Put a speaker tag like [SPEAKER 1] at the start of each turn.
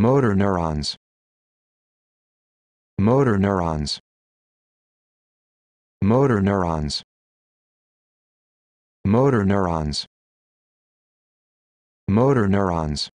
[SPEAKER 1] motor neurons. Motor neurons. Motor neurons. Motor neurons. Motor neurons.